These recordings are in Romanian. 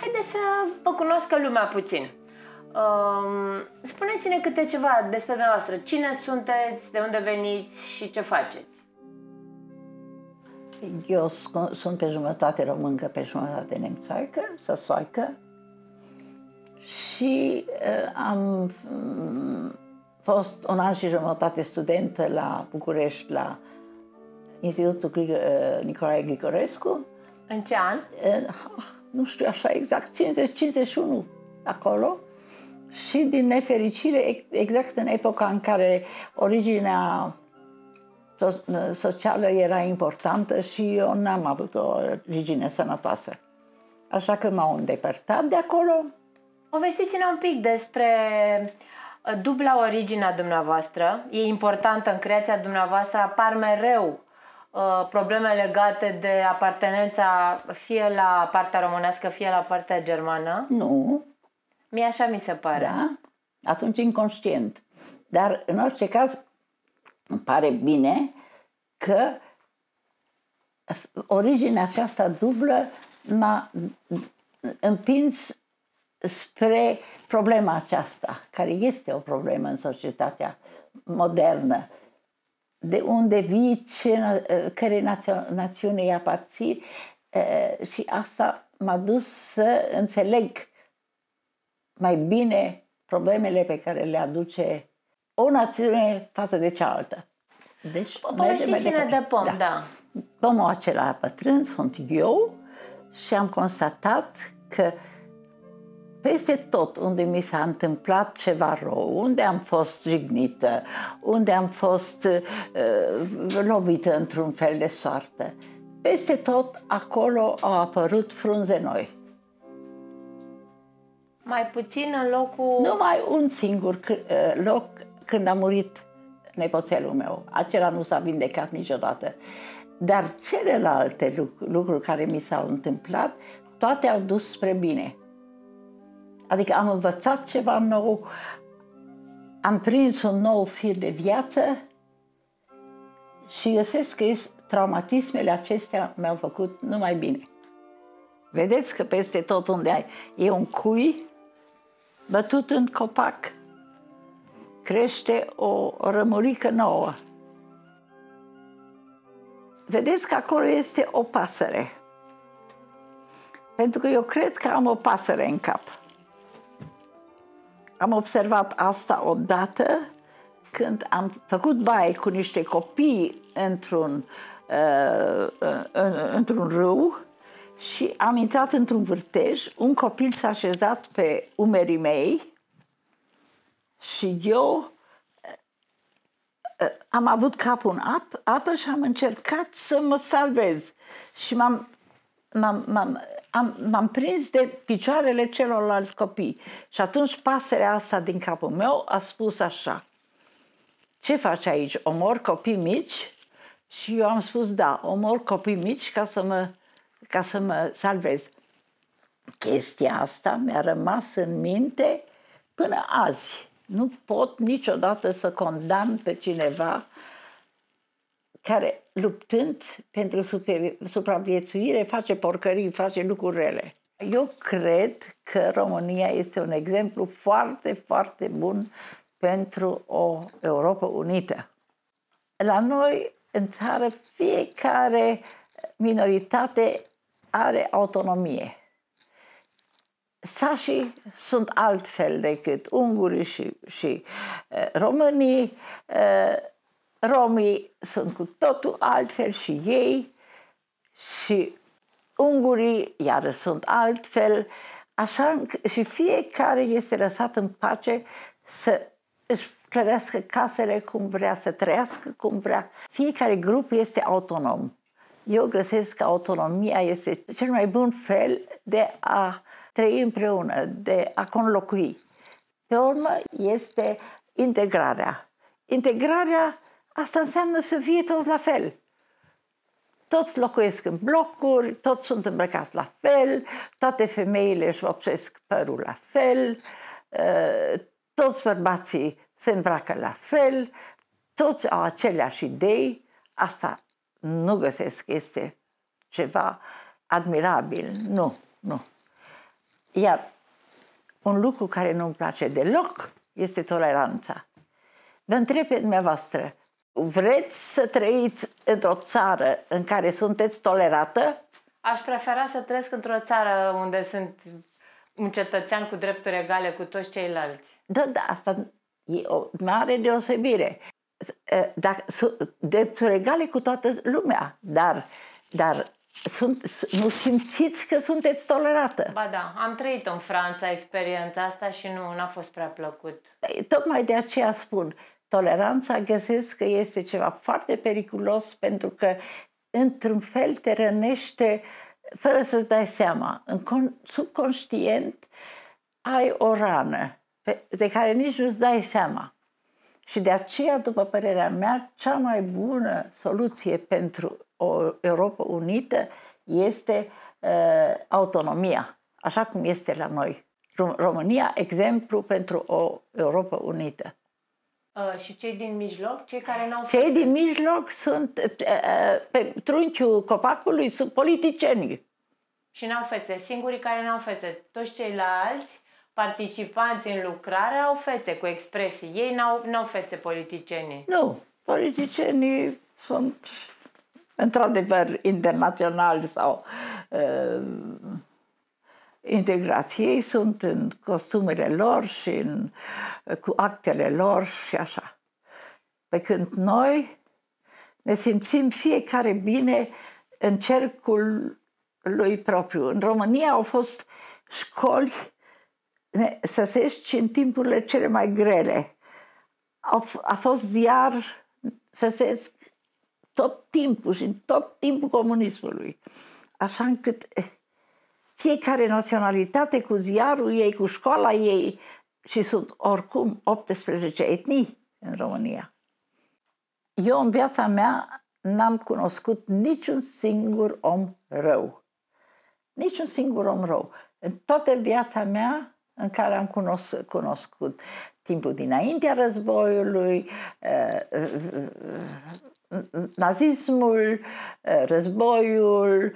haideți să vă cunoască lumea puțin. Um, spuneți-ne câte ceva despre dumneavoastră. Cine sunteți, de unde veniți și ce faceți? Eu sunt pe jumătate româncă, pe jumătate nemțoaică, săsoaică și uh, am um, fost un an și jumătate studentă la București, la Institutul uh, Nicolae Grigorescu. În ce an? Uh, nu știu așa exact, 50-51 acolo. Și din nefericire, exact în epoca în care originea socială era importantă și eu n-am avut o origine sănătoasă. Așa că m-au îndepărtat de acolo. Povestiți-ne un pic despre uh, dubla originea dumneavoastră. E importantă în creația dumneavoastră, apar mereu uh, probleme legate de apartenența fie la partea românească, fie la partea germană. Nu. Mie așa mi se pare. Da? Atunci inconștient. Dar în orice caz îmi pare bine că originea aceasta dublă m-a împins spre problema aceasta, care este o problemă în societatea modernă. De unde vii, ce, care națiune îi aparții și asta m-a dus să înțeleg mai bine problemele pe care le aduce o națiune față de cealaltă. Deci, Povestiți-ne de pom, da. da. Pomul acela pătrân sunt eu și am constatat că peste tot unde mi s-a întâmplat ceva rău, unde am fost jignită, unde am fost uh, lovită într-un fel de soartă, peste tot acolo au apărut frunze noi. Mai puțin în locul... Numai un singur uh, loc când a murit nepoțelul meu. Acela nu s-a vindecat niciodată. Dar celelalte lucruri care mi s-au întâmplat, toate au dus spre bine. Adică am învățat ceva nou, am prins un nou fir de viață și găsesc că traumatismele acestea mi-au făcut numai bine. Vedeți că peste tot unde ai e un cui bătut în copac, crește o, o rămurică nouă. Vedeți că acolo este o pasăre. Pentru că eu cred că am o pasăre în cap. Am observat asta odată când am făcut baie cu niște copii într-un, uh, uh, într-un râu și am intrat într-un vârtej, un copil s-a așezat pe umerii mei și eu uh, am avut capul în ap, apă și am încercat să mă salvez. Și m-am, m-am, m-am, am, m-am prins de picioarele celorlalți copii. Și atunci pasărea asta din capul meu a spus așa. Ce faci aici? Omor copii mici? Și eu am spus da, omor copii mici ca să mă ca să mă salvez. Chestia asta mi-a rămas în minte până azi. Nu pot niciodată să condamn pe cineva care, luptând pentru supraviețuire, face porcării, face lucruri rele. Eu cred că România este un exemplu foarte, foarte bun pentru o Europa unită. La noi, în țară, fiecare minoritate are autonomie. Sașii sunt altfel decât ungurii și, și uh, românii, uh, romii sunt cu totul altfel și ei și ungurii iar sunt altfel, așa și fiecare este lăsat în pace să își clădească casele cum vrea, să trăiască cum vrea. Fiecare grup este autonom. Eu găsesc că autonomia este cel mai bun fel de a trăi împreună, de a conlocui. Pe urmă este integrarea. Integrarea, asta înseamnă să fie toți la fel. Toți locuiesc în blocuri, toți sunt îmbrăcați la fel, toate femeile își vopsesc părul la fel, uh, toți bărbații se îmbracă la fel, toți au aceleași idei. Asta nu găsesc este ceva admirabil. Nu, nu. Iar un lucru care nu-mi place deloc este toleranța. Vă întreb pe dumneavoastră, vreți să trăiți într-o țară în care sunteți tolerată? Aș prefera să trăiesc într-o țară unde sunt un cetățean cu drepturi egale cu toți ceilalți. Da, da, asta e o mare deosebire. Dacă, drepturi egale cu toată lumea, dar, dar sunt, nu simțiți că sunteți tolerată. Ba da, am trăit în Franța experiența asta și nu n-a fost prea plăcut. Tocmai de aceea spun, toleranța găsesc că este ceva foarte periculos pentru că într-un fel te rănește fără să-ți dai seama. În subconștient ai o rană de care nici nu-ți dai seama. Și de aceea, după părerea mea, cea mai bună soluție pentru o Europa unită este uh, autonomia, așa cum este la noi. România, exemplu pentru o Europa unită. Uh, și cei din mijloc, cei care n-au Cei din mijloc sunt, uh, pe trunchiul copacului, sunt politicieni. Și n-au fețe, singurii care n-au fețe. Toți ceilalți participanți în lucrare au fețe cu expresii. Ei n-au, n-au fețe politicienii. Nu, politicienii sunt într-adevăr internaționali sau uh, integrați. Ei sunt în costumele lor și în, cu actele lor și așa. Pe când noi ne simțim fiecare bine în cercul lui propriu. În România au fost școli săsești în timpurile cele mai grele. A, a fost ziar săsesc tot timpul și tot timpul comunismului. Așa încât eh, fiecare naționalitate cu ziarul ei, cu școala ei și sunt oricum 18 etnii în România. Eu în viața mea n-am cunoscut niciun singur om rău. Niciun singur om rău. În toată viața mea în care am cunosc, cunoscut timpul dinaintea războiului, eh, nazismul, războiul,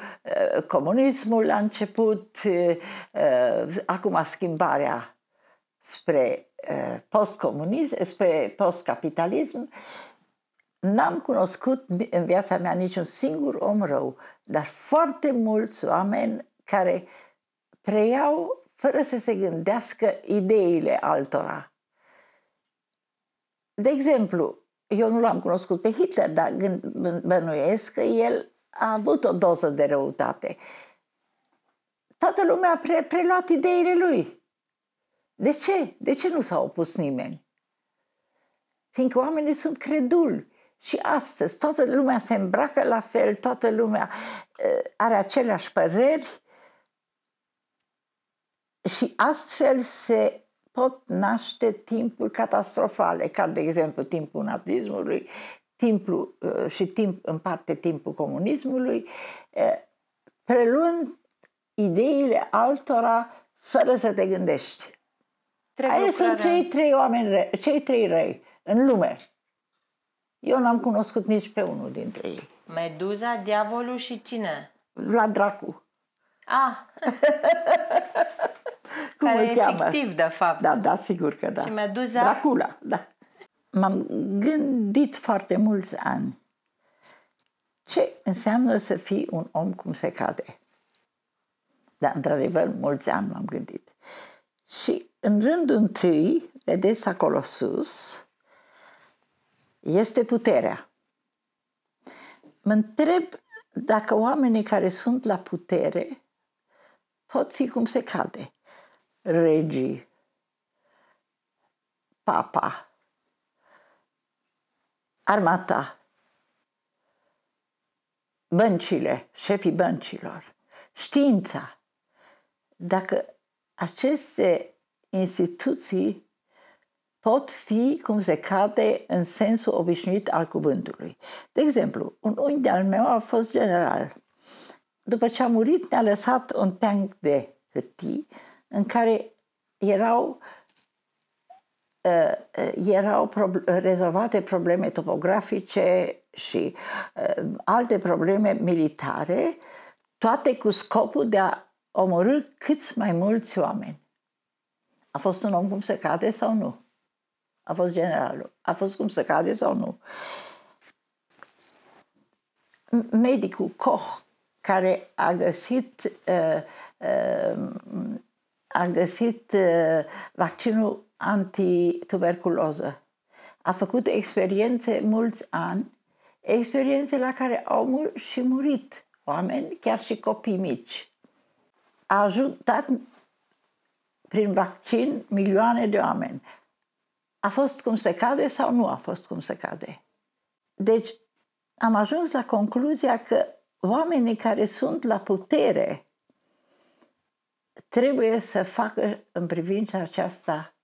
comunismul a început, acum schimbarea spre postcomunism, spre postcapitalism. N-am cunoscut în viața mea niciun singur om rău, dar foarte mulți oameni care preiau fără să se gândească ideile altora. De exemplu, eu nu l-am cunoscut pe Hitler, dar bănuiesc că el a avut o doză de răutate. Toată lumea a pre- preluat ideile lui. De ce? De ce nu s-a opus nimeni? Fiindcă oamenii sunt creduli. Și astăzi toată lumea se îmbracă la fel, toată lumea are aceleași păreri și astfel se pot naște timpuri catastrofale, ca de exemplu timpul nazismului, timpul, uh, și timp, în parte timpul comunismului, uh, preluând ideile altora fără să te gândești. Aia sunt cei trei oameni, răi, cei trei răi în lume. Eu n-am cunoscut nici pe unul dintre ei. Meduza, diavolul și cine? La dracu. Ah! Cum care e cheamă? fictiv, de fapt. Da, da, sigur că da. Și Meduza? Dracula, da. M-am gândit foarte mulți ani ce înseamnă să fii un om cum se cade. Dar, într-adevăr, mulți ani m-am gândit. Și în rândul întâi, vedeți acolo sus, este puterea. Mă întreb dacă oamenii care sunt la putere pot fi cum se cade regii, papa, armata, băncile, șefii băncilor, știința. Dacă aceste instituții pot fi cum se cade în sensul obișnuit al cuvântului. De exemplu, un unghi de-al meu a fost general. După ce a murit, ne-a lăsat un tank de hârtii în care erau uh, erau pro- rezolvate probleme topografice și uh, alte probleme militare, toate cu scopul de a omorâ câți mai mulți oameni. A fost un om cum se cade sau nu? A fost generalul. A fost cum se cade sau nu? Medicul Koch, care a găsit uh, uh, a găsit uh, vaccinul antituberculoză. A făcut experiențe mulți ani, experiențe la care au mur- și murit oameni, chiar și copii mici. A ajutat prin vaccin milioane de oameni. A fost cum se cade sau nu a fost cum se cade? Deci am ajuns la concluzia că oamenii care sunt la putere trebuie să facă în privința aceasta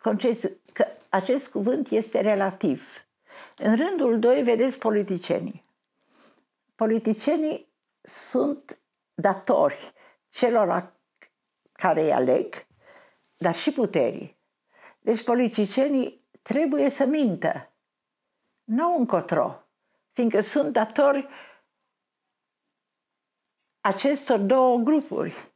concesiu, că acest cuvânt este relativ. În rândul doi vedeți politicienii. Politicienii sunt datori celor care îi aleg, dar și puterii. Deci politicienii trebuie să mintă. Nu încotro, fiindcă sunt datori acestor două grupuri.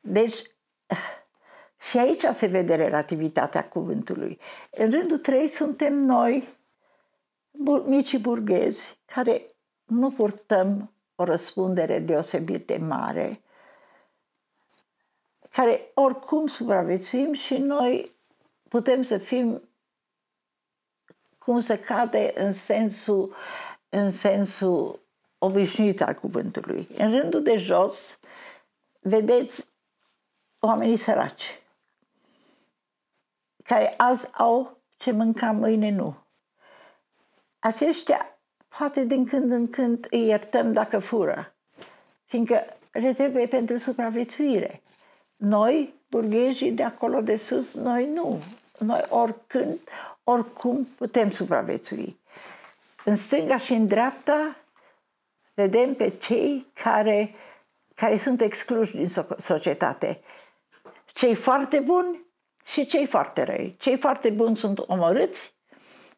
Deci, și aici se vede relativitatea cuvântului. În rândul trei suntem noi, micii burghezi, care nu purtăm o răspundere deosebit de mare, care oricum supraviețuim și noi putem să fim cum se cade în sensul, în sensul obișnuit al cuvântului. În rândul de jos, vedeți oamenii săraci, care azi au ce mânca, mâine nu. Aceștia, poate din când în când îi iertăm dacă fură, fiindcă le trebuie pentru supraviețuire. Noi, burghezii de acolo de sus, noi nu. Noi oricând, oricum putem supraviețui. În stânga și în dreapta vedem pe cei care, care sunt excluși din societate cei foarte buni și cei foarte răi. Cei foarte buni sunt omorâți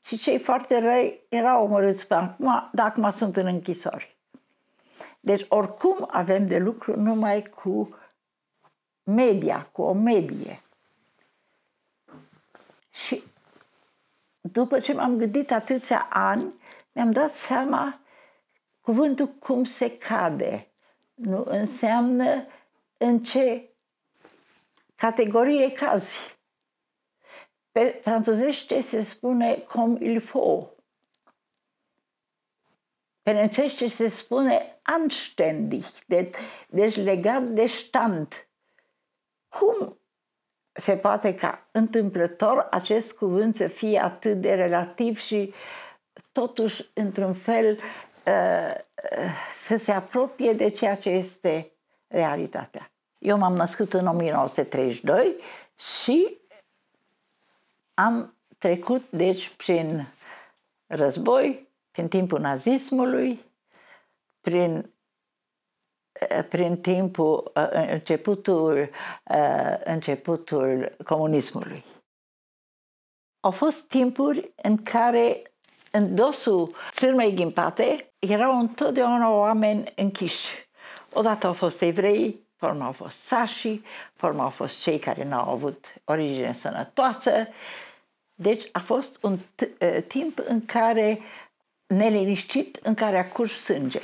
și cei foarte răi erau omorâți pe acum, dar acum sunt în închisori. Deci oricum avem de lucru numai cu media, cu o medie. Și după ce m-am gândit atâția ani, mi-am dat seama cuvântul cum se cade. Nu înseamnă în ce categorie cazi. Pe franțuzește se spune comme il faut. Pe nemțește se spune anständig, de, deci legat de stand. Cum se poate ca întâmplător acest cuvânt să fie atât de relativ și totuși, într-un fel, uh, uh, să se apropie de ceea ce este realitatea. Eu m-am născut în 1932 și am trecut, deci, prin război, prin timpul nazismului, prin, eh, prin timpul, eh, începutul, eh, începutul comunismului. Au fost timpuri în care în dosul țârmei ghimpate erau întotdeauna oameni închiși. Odată au fost evrei, forma au fost sașii, forma au fost cei care n-au avut origine sănătoasă. Deci a fost un t- timp în care neliniștit, în care a curs sânge.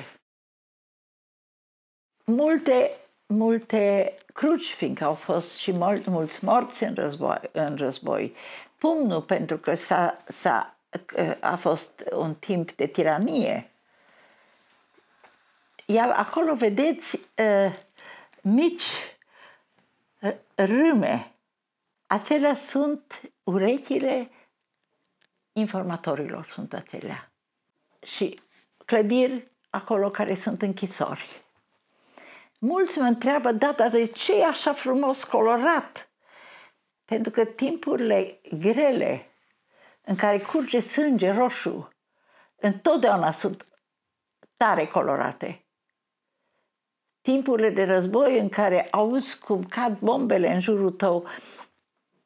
Multe, multe cruci, fiindcă au fost și mult, mulți morți în război, în război. Pumnul, pentru că s-a, s-a, a fost un timp de tiranie. Iar acolo vedeți uh, mici râme. Acelea sunt urechile informatorilor, sunt acelea. Și clădiri acolo care sunt închisori. Mulți mă întreabă, da, dar de ce e așa frumos colorat? Pentru că timpurile grele în care curge sânge roșu, întotdeauna sunt tare colorate timpurile de război în care auzi cum cad bombele în jurul tău,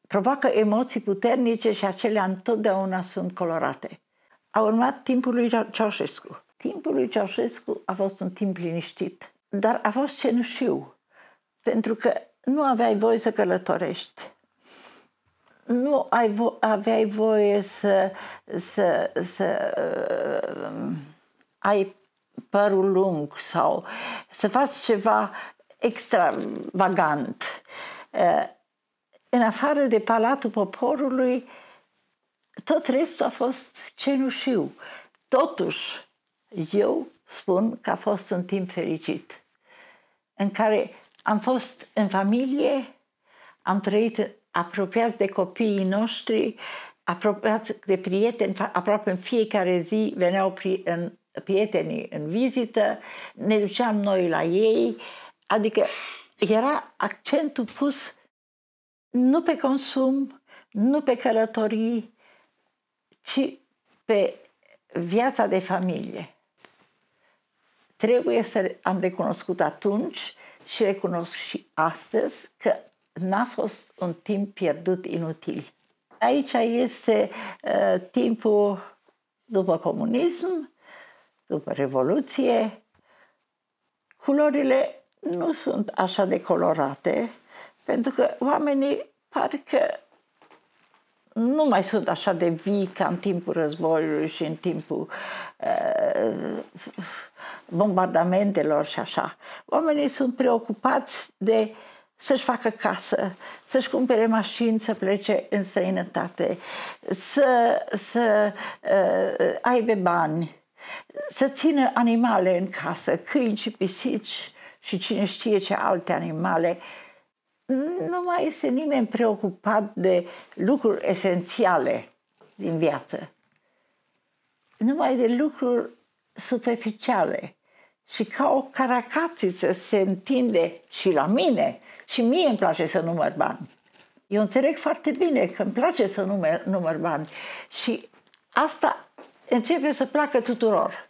provoacă emoții puternice și acelea întotdeauna sunt colorate. A urmat timpul lui Ceaușescu. Timpul lui Ceaușescu a fost un timp liniștit. dar a fost cenușiu, pentru că nu aveai voie să călătorești. Nu ai vo- aveai voie să, să, să uh, ai părul lung sau să faci ceva extravagant. Uh, în afară de Palatul Poporului, tot restul a fost cenușiu. Totuși, eu spun că a fost un timp fericit, în care am fost în familie, am trăit apropiați de copiii noștri, apropiați de prieteni, aproape în fiecare zi veneau prietenii în vizită, ne duceam noi la ei, adică era accentul pus nu pe consum, nu pe călătorii, ci pe viața de familie. Trebuie să am recunoscut atunci și recunosc și astăzi că n-a fost un timp pierdut inutil. Aici este uh, timpul după comunism, după Revoluție. Culorile nu sunt așa de colorate, pentru că oamenii parcă nu mai sunt așa de vii ca în timpul războiului și în timpul uh, bombardamentelor și așa. Oamenii sunt preocupați de să-și facă casă, să-și cumpere mașini, să plece în străinătate, să, să uh, aibă bani, să țină animale în casă, câini și pisici și cine știe ce alte animale. Nu mai este nimeni preocupat de lucruri esențiale din viață, numai de lucruri superficiale. Și ca o caracatiță se întinde și la mine, și mie îmi place să număr bani. Eu înțeleg foarte bine că îmi place să număr, număr bani și asta începe să placă tuturor.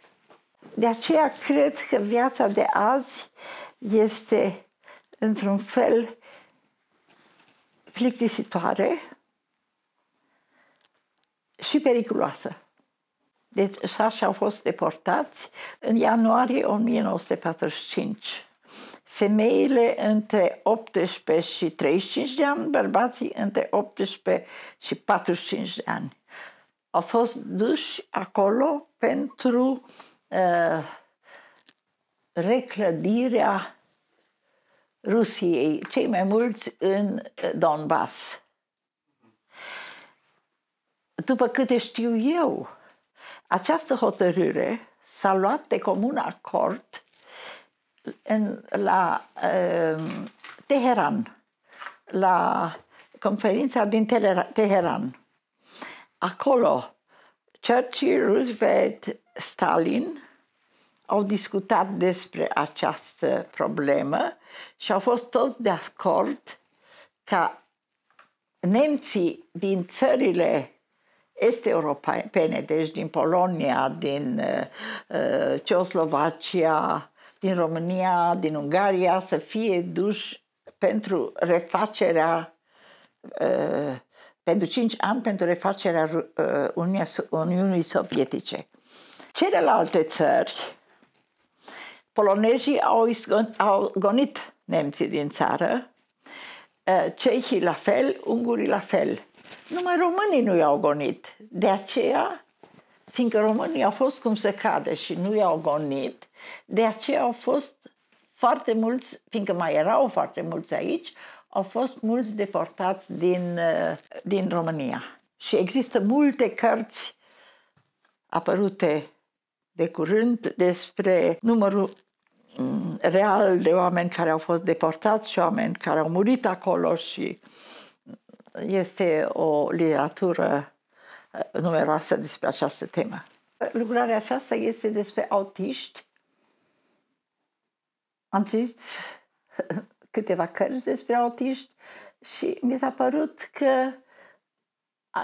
De aceea cred că viața de azi este într-un fel plictisitoare și periculoasă. Deci sașii au fost deportați în ianuarie 1945 femeile între 18 și 35 de ani, bărbații între 18 și 45 de ani. Au fost duși acolo pentru uh, reclădirea Rusiei, cei mai mulți în Donbass. După câte știu eu, această hotărâre s-a luat de comun acord în, la uh, Teheran, la conferința din Teheran. Acolo, Churchill, Roosevelt, Stalin au discutat despre această problemă și au fost toți de acord ca nemții din țările este europene, deci din Polonia, din uh, uh Ceoslovacia, din România, din Ungaria să fie duși pentru refacerea, uh, pentru 5 ani, pentru refacerea uh, Uniunii Sovietice. Celelalte țări, polonezii au, au gonit nemții din țară, uh, cehii la fel, ungurii la fel. Numai românii nu i-au gonit. De aceea, fiindcă românii au fost cum se cade și nu i-au gonit, de aceea au fost foarte mulți, fiindcă mai erau foarte mulți aici, au fost mulți deportați din, uh, din România. Și există multe cărți apărute de curând despre numărul mm, real de oameni care au fost deportați și oameni care au murit acolo și este o literatură uh, numeroasă despre această temă. Lucrarea aceasta este despre autiști am citit câteva cărți despre autiști și mi s-a părut că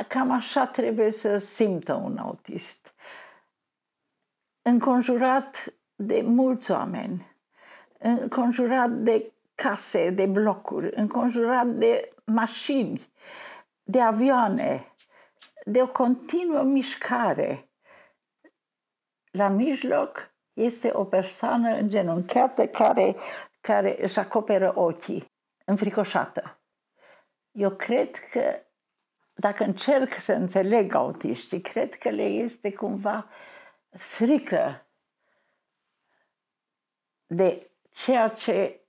cam așa trebuie să simtă un autist. Înconjurat de mulți oameni, înconjurat de case, de blocuri, înconjurat de mașini, de avioane, de o continuă mișcare. La mijloc este o persoană îngenunchiată care, care își acoperă ochii, înfricoșată. Eu cred că dacă încerc să înțeleg autiștii, cred că le este cumva frică de ceea ce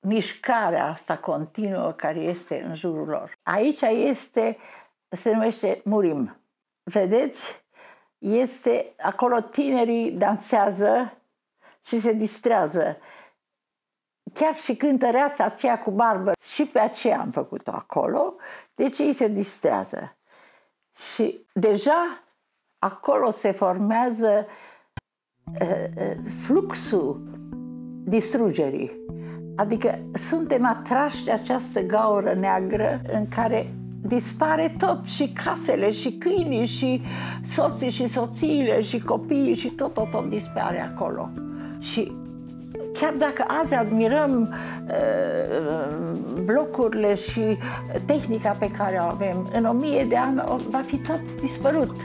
mișcarea asta continuă care este în jurul lor. Aici este, se numește murim. Vedeți? Este, acolo tinerii dansează și se distrează. Chiar și cântăreața aceea cu barbă, și pe aceea am făcut-o acolo, deci ei se distrează. Și deja acolo se formează uh, uh fluxul distrugerii. Adică suntem atrași de această gaură neagră în care dispare tot și casele și câinii și soții și soțiile și copiii și tot, tot, tot dispare acolo. Și chiar dacă azi admirăm uh, blocurile și tehnica pe care o avem, în o mie de ani va fi tot dispărut.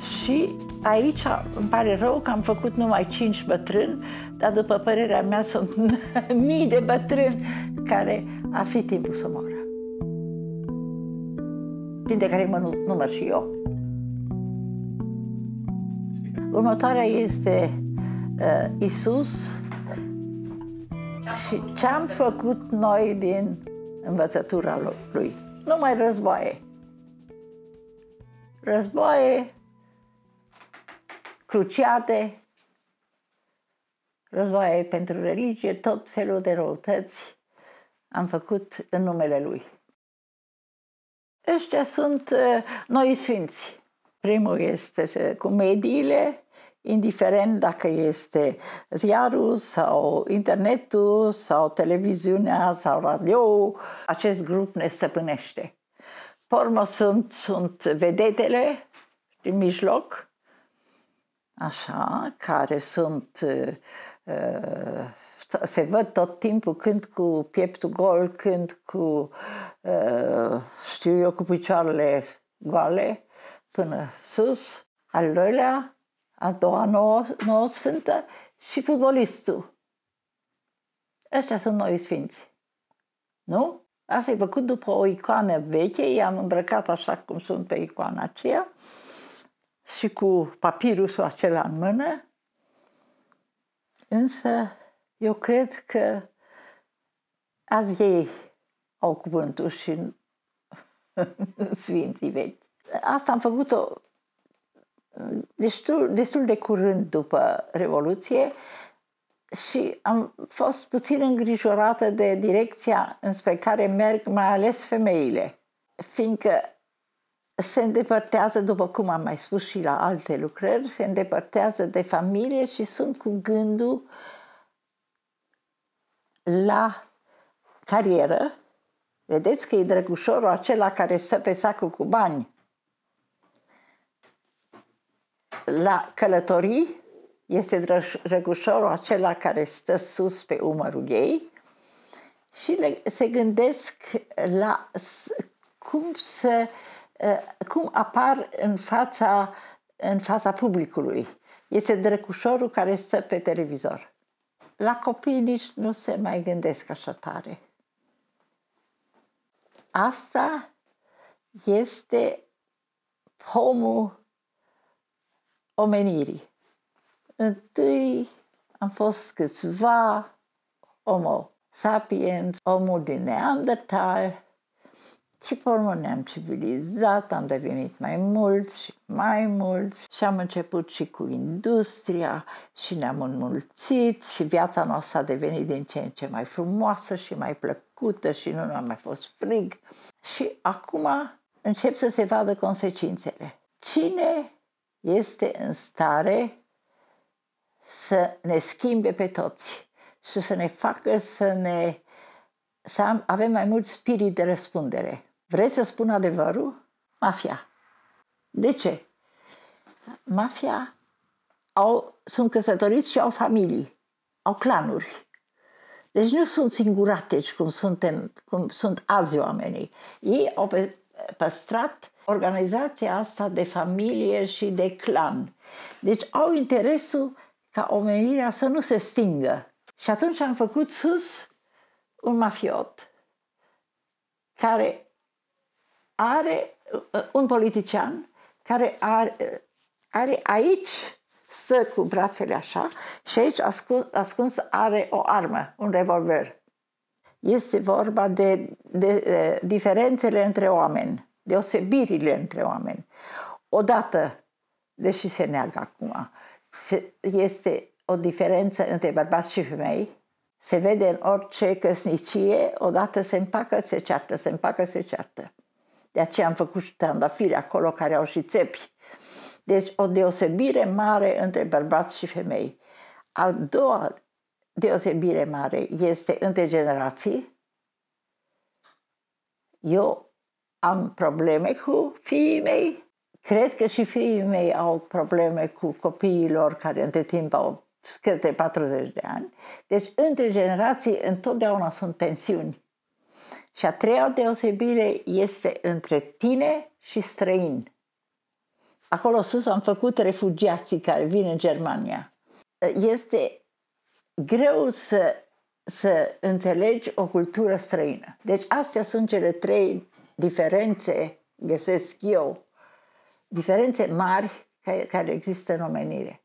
Și aici îmi pare rău că am făcut numai cinci bătrâni, dar după părerea mea sunt mii de bătrâni care ar fi timpul să moară. Dintre care mă număr și eu. Următoarea este uh, Isus și ce am făcut noi din învățătura lui. Nu mai războaie. Războaie, cruciate, războaie pentru religie, tot felul de răutăți am făcut în numele Lui. Ăștia sunt uh, noi sfinți. Primul este cu mediile, indiferent dacă este ziarul sau internetul sau televiziunea sau radio, acest grup ne stăpânește. Pormă sunt, sunt vedetele din mijloc, așa, care sunt uh, Uh, se văd tot timpul când cu pieptul gol, când cu, uh, știu eu, cu picioarele goale până sus. Al doilea, a doua nouă, nouă sfântă și fotbolistul. Ăștia sunt noi sfinți. Nu? Asta e făcut după o icoană veche, i-am îmbrăcat așa cum sunt pe icoana aceea și cu papirusul acela în mână Însă, eu cred că azi ei au cuvântul și Sfinții vechi. Asta am făcut-o destul, destul de curând după Revoluție și am fost puțin îngrijorată de direcția înspre care merg mai ales femeile, fiindcă se îndepărtează, după cum am mai spus și la alte lucrări, se îndepărtează de familie și sunt cu gândul la carieră. Vedeți că e drăgușorul acela care stă pe sacul cu bani. La călătorii este drăgușorul acela care stă sus pe umărul ei și le, se gândesc la cum să Eh, cum apar în fața, în fața publicului. Este drăcușorul care stă pe televizor. La copii nici nu se mai gândesc așa tare. Asta este pomul omenirii. Întâi am fost câțiva homo sapiens, omul din Neandertal, și pe urmă ne-am civilizat, am devenit mai mulți și mai mulți și am început și cu industria și ne-am înmulțit și viața noastră a devenit din ce în ce mai frumoasă și mai plăcută și nu a mai fost frig. Și acum încep să se vadă consecințele. Cine este în stare să ne schimbe pe toți și să ne facă să ne să avem mai mult spirit de răspundere. Vreți să spun adevărul? Mafia. De ce? Mafia au, sunt căsătoriți și au familii, au clanuri. Deci nu sunt singurateci cum, suntem, cum sunt azi oamenii. Ei au păstrat organizația asta de familie și de clan. Deci au interesul ca omenirea să nu se stingă. Și atunci am făcut sus un mafiot care are un politician care are, are aici stă cu brațele așa și aici ascuns, ascuns are o armă, un revolver. Este vorba de, de, de diferențele între oameni, deosebirile între oameni. Odată, deși se neagă acum, este o diferență între bărbați și femei. Se vede în orice căsnicie, odată se împacă, se ceartă, se împacă, se ceartă. De aceea am făcut și trandafiri acolo care au și țepi. Deci o deosebire mare între bărbați și femei. A doua deosebire mare este între generații. Eu am probleme cu fiii mei. Cred că și fiii mei au probleme cu copiilor care între timp au către 40 de ani. Deci între generații întotdeauna sunt tensiuni. Și a treia deosebire este între tine și străin. Acolo sus am făcut refugiații care vin în Germania. Este greu să, să înțelegi o cultură străină. Deci astea sunt cele trei diferențe, găsesc eu, diferențe mari care, care există în omenire.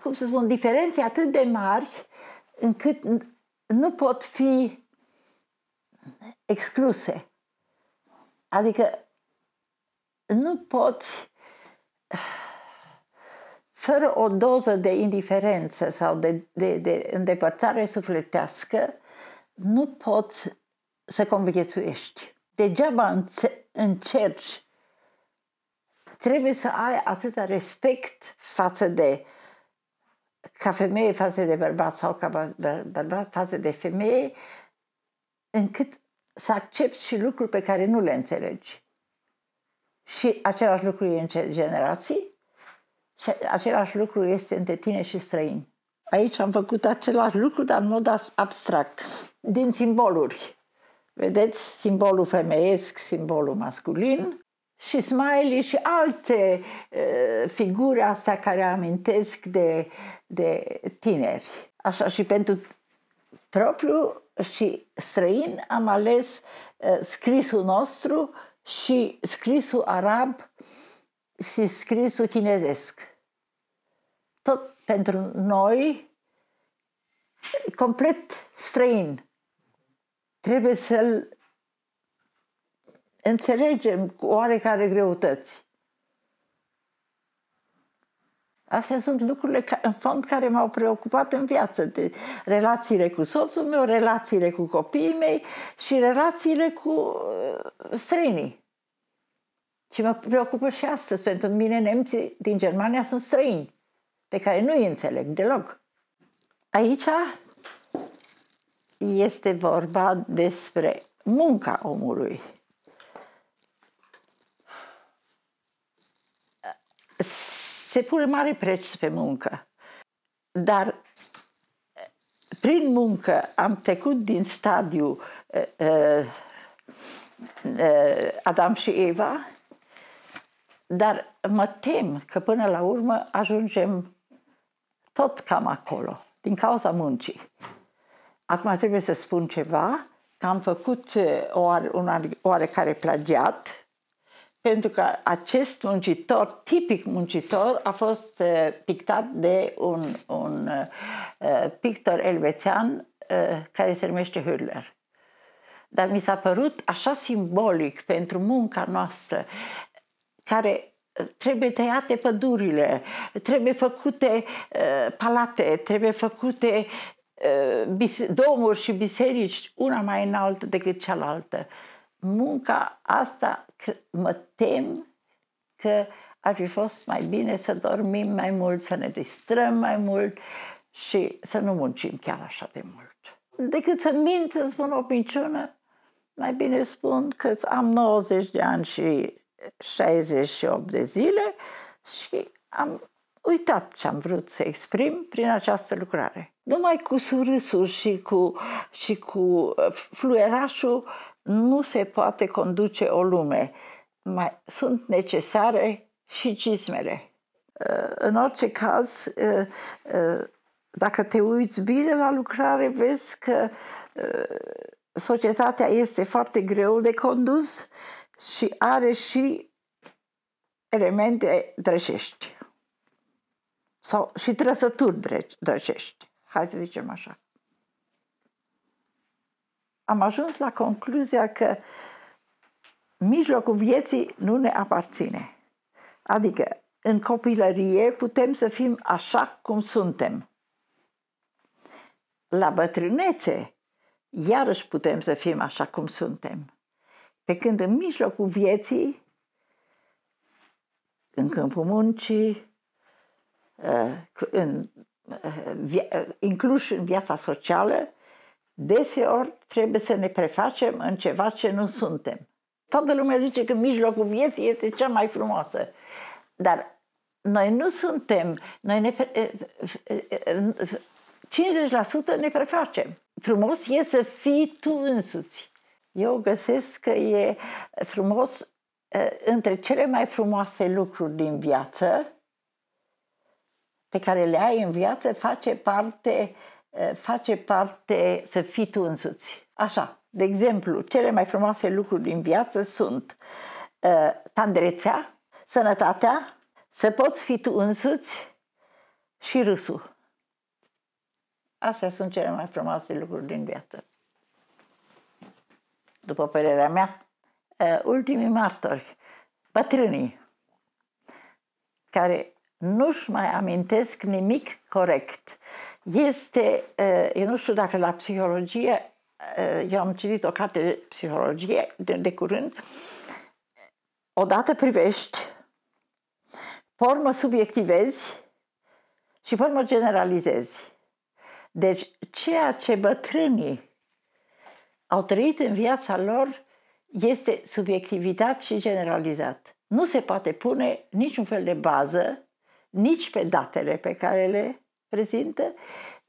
Cum să spun, diferențe atât de mari încât nu pot fi excluse. Adică nu poți fără o doză de indiferență sau de, de, de îndepărtare sufletească, nu poți să conviețuiești. Degeaba încerci. Trebuie să ai atâta respect față de ca femeie față de bărbat sau ca bărbat față de femeie, încât să accepti și lucruri pe care nu le înțelegi. Și același lucru e în generații și același lucru este între tine și străini. Aici am făcut același lucru, dar în mod abstract, din simboluri. Vedeți? Simbolul femeiesc, simbolul masculin și smiley și alte uh, figuri astea care amintesc de, de tineri. Așa și pentru propriu și străin am ales uh, scrisul nostru și scrisul arab și scrisul chinezesc. Tot pentru noi, complet străin. Trebuie să-l înțelegem cu oarecare greutăți. Astea sunt lucrurile, în fond, care m-au preocupat în viață. De relațiile cu soțul meu, relațiile cu copiii mei și relațiile cu uh, străinii. Și mă preocupă și astăzi. Pentru mine nemții din Germania sunt străini, pe care nu îi înțeleg deloc. Aici este vorba despre munca omului. Se pune mare preț pe muncă, dar prin muncă am trecut din stadiu uh, uh, Adam și Eva dar mă tem că până la urmă ajungem tot cam acolo, din cauza muncii. Acum trebuie să spun ceva, că am făcut un oarecare plagiat, pentru că acest muncitor, tipic muncitor, a fost pictat de un, un pictor elvețian care se numește Hüller. Dar mi s-a părut așa simbolic pentru munca noastră care uh, trebuie tăiate pădurile, trebuie făcute uh, palate, trebuie făcute uh, domuri și biserici, una mai înaltă decât cealaltă. Munca asta mă tem că ar fi fost mai bine să dormim mai mult, să ne distrăm mai mult și să nu muncim chiar așa de mult. Decât să mint, să spun o minciună, mai bine spun că am 90 de ani și 68 de zile și am uitat ce am vrut să exprim prin această lucrare. Numai cu surâsul și cu, și cu uh, fluierașul nu se poate conduce o lume. Mai sunt necesare și cismele. în orice caz, dacă te uiți bine la lucrare, vezi că societatea este foarte greu de condus și are și elemente drăcești. Sau și trăsături drăcești. Hai să zicem așa. Am ajuns la concluzia că mijlocul vieții nu ne aparține. Adică, în copilărie putem să fim așa cum suntem. La bătrânețe, iarăși putem să fim așa cum suntem. Pe când în mijlocul vieții, în câmpul muncii, uh, în, uh, uh, inclus în viața socială, deseori trebuie să ne prefacem în ceva ce nu suntem. Toată lumea zice că mijlocul vieții este cea mai frumoasă. Dar noi nu suntem, noi ne, 50% ne prefacem. Frumos e să fii tu însuți. Eu găsesc că e frumos între cele mai frumoase lucruri din viață pe care le ai în viață face parte, face parte să fii tu însuți. Așa, de exemplu, cele mai frumoase lucruri din viață sunt uh, tandrețea, sănătatea, să poți fi tu însuți și râsul. Astea sunt cele mai frumoase lucruri din viață. După părerea mea, uh, ultimii martori, bătrânii, care nu-și mai amintesc nimic corect. Este, uh, eu nu știu dacă la psihologie Eh, eu am citit o carte de psihologie de, de curând, odată privești, pormă subiectivezi și pormă generalizezi. Deci ceea ce bătrânii au trăit în viața lor este subiectivitate și generalizat. Nu se poate pune niciun fel de bază nici pe datele pe care le prezintă,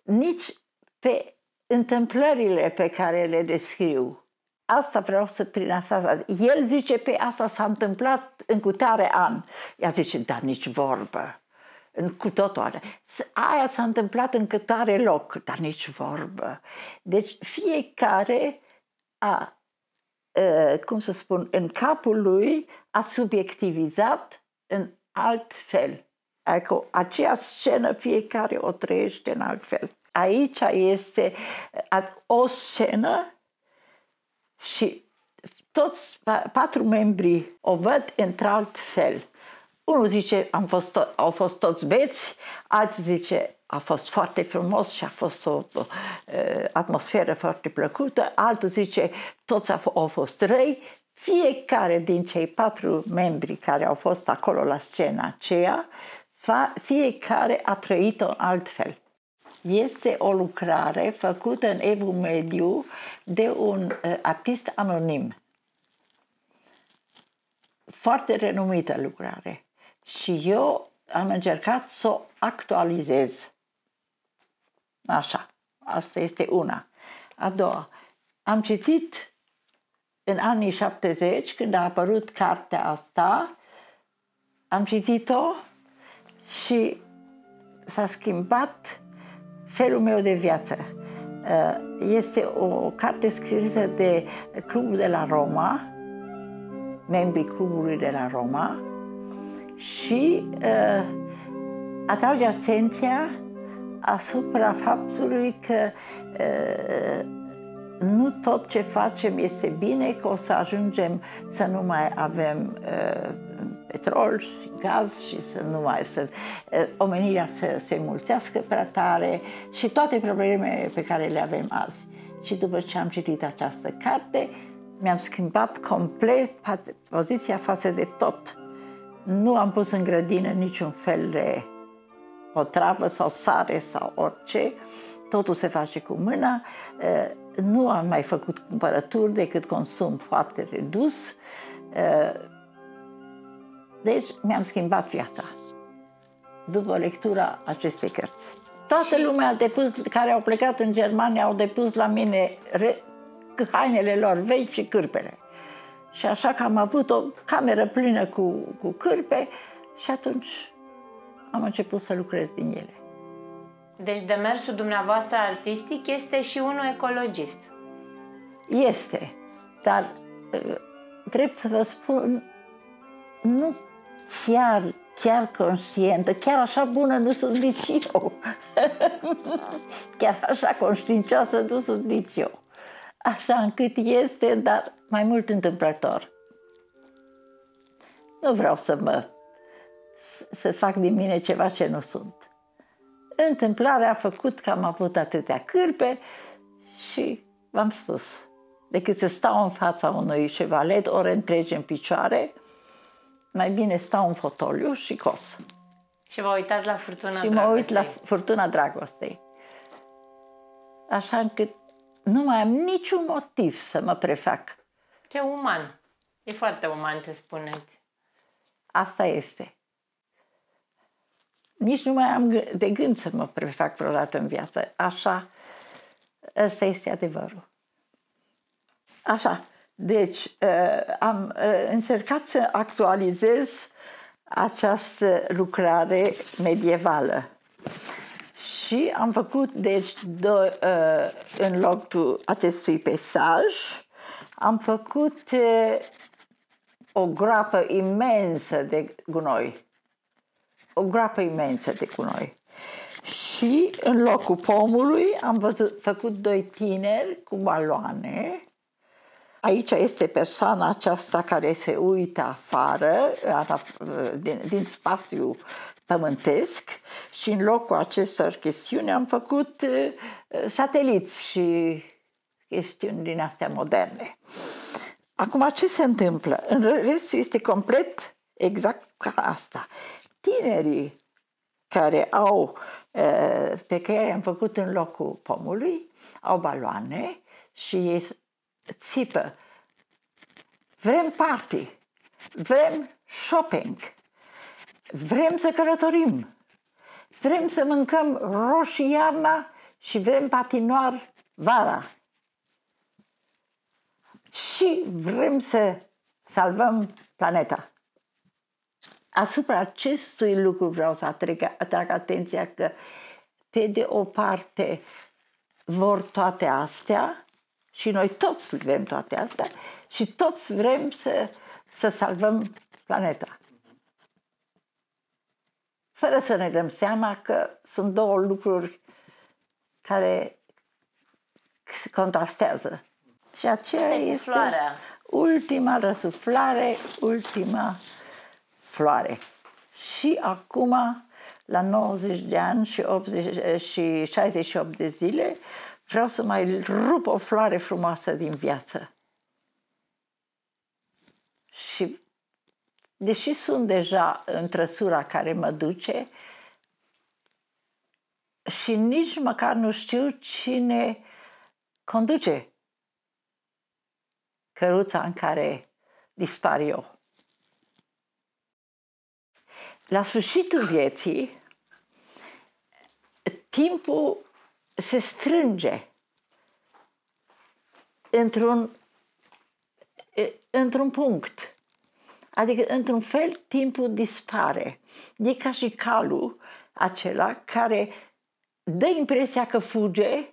nici pe întâmplările pe care le descriu. Asta vreau să prin asta. El zice pe asta s-a întâmplat în cutare an. Ea zice, da, nici vorbă. În cu totul alea. Aia s-a întâmplat în cutare loc, dar nici vorbă. Deci fiecare a, cum să spun, în capul lui a subiectivizat în alt fel. Adică aceeași scenă fiecare o trăiește în alt fel aici este o scenă și toți patru membri o văd într-alt fel. Unul zice, am fost to- au fost toți beți, altul zice, a fost foarte frumos și a fost o, o uh, atmosferă foarte plăcută, altul zice, toți au fost răi. Fiecare din cei patru membri care au fost acolo la scena aceea, fiecare a trăit-o altfel este o lucrare făcută în Evul Mediu de un uh, artist anonim. Foarte renumită lucrare. Și eu am încercat să o actualizez. Așa, asta este una. A doua, am citit în anii 70, când a apărut cartea asta, am citit-o și s-a schimbat felul meu de viață. Uh, este o carte scrisă de Clubul de la Roma, membrii Clubului de la Roma, și uh, atrage atenția asupra faptului că uh, nu tot ce facem este bine, că o să ajungem să nu mai avem uh, petrol și gaz și să nu mai să uh, omenirea să se mulțească prea tare și toate problemele pe care le avem azi. Și după ce am citit această carte, mi-am schimbat complet poziția față de tot. Nu am pus în grădină niciun fel de o travă sau sare sau orice. Totul se face cu mâna. Uh, nu am mai făcut cumpărături decât consum foarte redus. Deci mi-am schimbat viața după lectura acestei cărți. Toată și... lumea a depus, care au plecat în Germania au depus la mine re, hainele lor vechi și cârpele. Și așa că am avut o cameră plină cu, cu cârpe și atunci am început să lucrez din ele. Deci demersul dumneavoastră artistic este și unul ecologist. Este, dar uh, drept să vă spun, nu chiar, chiar conștientă, chiar așa bună nu sunt nici eu. chiar așa conștiincioasă nu sunt nici eu. Așa încât este, dar mai mult întâmplător. Nu vreau să mă să fac din mine ceva ce nu sunt. Întâmplarea a făcut că am avut atâtea cârpe și v-am spus, decât să stau în fața unui șevalet ore întregi în picioare, mai bine stau în fotoliu și cos. Și vă uitați la furtuna Și mă uit la furtuna dragostei. Așa încât nu mai am niciun motiv să mă prefac. Ce uman! E foarte uman ce spuneți. Asta este. Nici nu mai am de gând să mă prefac vreodată în viață. Așa, ăsta este adevărul. Așa, deci uh, am uh, încercat să actualizez această lucrare medievală. Și am făcut, deci, do, uh, în locul acestui peisaj, am făcut o groapă imensă de gunoi. O groapă imensă de gunoi. Și în locul pomului am văzut, făcut doi tineri cu baloane Aici este persoana aceasta care se uită afară, din, din spațiu pământesc și în locul acestor chestiuni am făcut uh, sateliți și chestiuni din astea moderne. Acum, ce se întâmplă? În restul este complet exact ca asta. Tinerii care au, uh, pe care am făcut în locul pomului, au baloane și ei țipă. Vrem party, vrem shopping, vrem să călătorim, vrem să mâncăm roșii iarna și vrem patinoar vara. Și vrem să salvăm planeta. Asupra acestui lucru vreau să atrag, atrag atenția că, pe de o parte, vor toate astea, și noi toți vrem toate astea și toți vrem să, să salvăm planeta. Fără să ne dăm seama că sunt două lucruri care se contrastează. Și aceea este floarea. ultima răsuflare, ultima floare. Și acum, la 90 de ani și, 80, și 68 de zile, Vreau să mai rup o floare frumoasă din viață. Și deși sunt deja în trăsura care mă duce, și nici măcar nu știu cine conduce căruța în care dispar eu. La sfârșitul vieții, timpul se strânge într-un, într-un punct. Adică, într-un fel, timpul dispare. E ca și calul acela care dă impresia că fuge,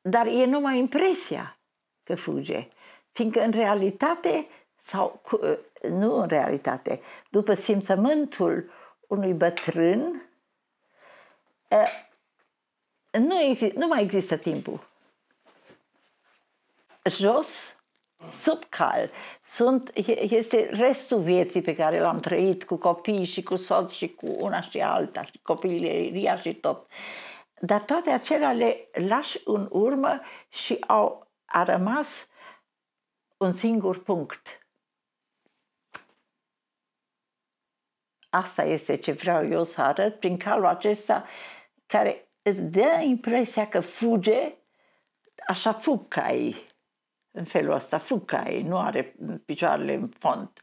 dar e numai impresia că fuge. Fiindcă, în realitate, sau nu în realitate, după simțământul unui bătrân, nu, exi- nu mai există timpul. Jos, sub cal, sunt, este restul vieții pe care l-am trăit cu copii și cu soț și cu una și alta, și copilăria și tot. Dar toate acelea le lași în urmă și au, a rămas un singur punct. Asta este ce vreau eu să arăt prin calul acesta care îți dă impresia că fuge, așa fug caii. În felul ăsta fug caii, nu are picioarele în fond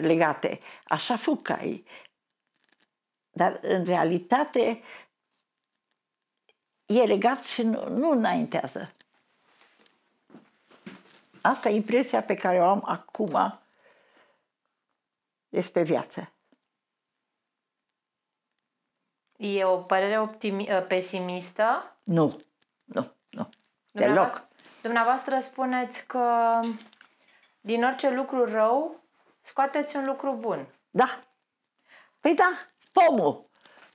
legate. Așa fug caii. Dar în realitate e legat și nu, nu înaintează. Asta e impresia pe care o am acum despre viață. E o părere optimi- ă, pesimistă? Nu, nu, nu. Dumneavoastră, Deloc. dumneavoastră spuneți că din orice lucru rău scoateți un lucru bun. Da. Păi da, pomul.